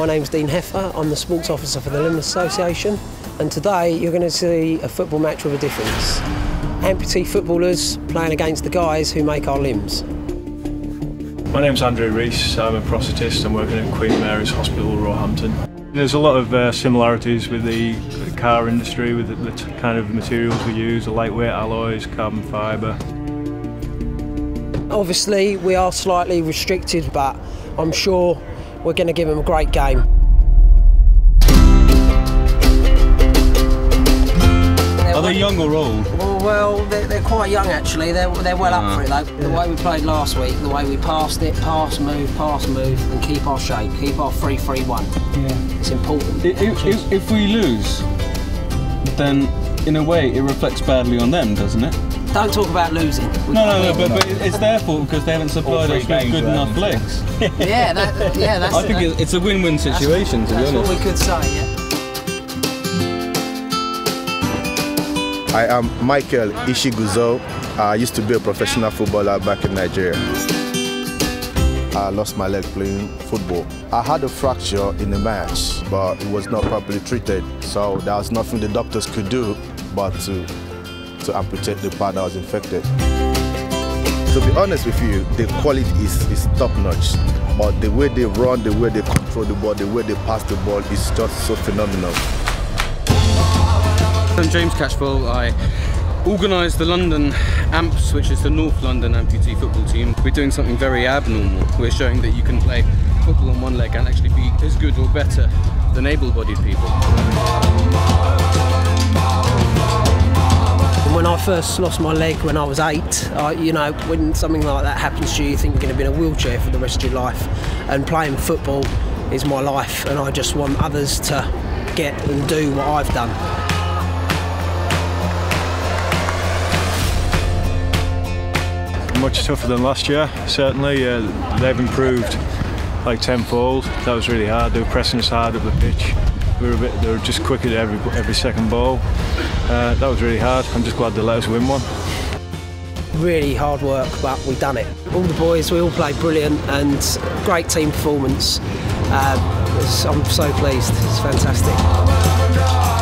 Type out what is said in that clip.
My name's Dean Heffer. I'm the sports officer for the Limbless Association, and today you're going to see a football match with a difference. Amputee footballers playing against the guys who make our limbs. My name's Andrew Rees. I'm a prosthetist. I'm working at Queen Mary's Hospital, Roehampton. There's a lot of uh, similarities with the car industry, with the, the kind of materials we use, the lightweight alloys, carbon fibre. Obviously, we are slightly restricted, but I'm sure we're going to give them a great game. Are they young or old? Well, well they're, they're quite young actually. They're, they're well up ah. for it though. The way we played last week, the way we passed it, pass, move, pass, move, and keep our shape, keep our 3 3 1. Yeah. It's important. If, if, if we lose, then in a way it reflects badly on them, doesn't it? Don't talk about losing. We No, no, no, but, but it's their fault because they haven't supplied us with good enough legs. yeah, that, yeah, that's I think that- it's a win-win situation, to be That's what we could say. Yeah. I am Michael Ishiguzo. I used to be a professional footballer back in Nigeria. I lost my leg playing football. I had a fracture in the match, but it was not properly treated. So there was nothing the doctors could do but to, to amputate the part that was infected. To be honest with you, the quality is, is top notch. But the way they run, the way they control the ball, the way they pass the ball is just so phenomenal. I'm James Catchpole. I organise the London Amps, which is the North London amputee football team. We're doing something very abnormal. We're showing that you can play football on one leg and actually be as good or better than able-bodied people. First lost my leg when I was eight, I, you know, when something like that happens to you, you think you're going to be in a wheelchair for the rest of your life. And playing football is my life, and I just want others to get and do what I've done. Much tougher than last year, certainly. Uh, they've improved like tenfold. That was really hard. They were pressing us hard up the pitch. We were a bit, they were just quicker every, every second ball. Uh, that was really hard. I'm just glad they let us win one. Really hard work, but we've done it. All the boys, we all played brilliant and great team performance. Uh, I'm so pleased. It's fantastic.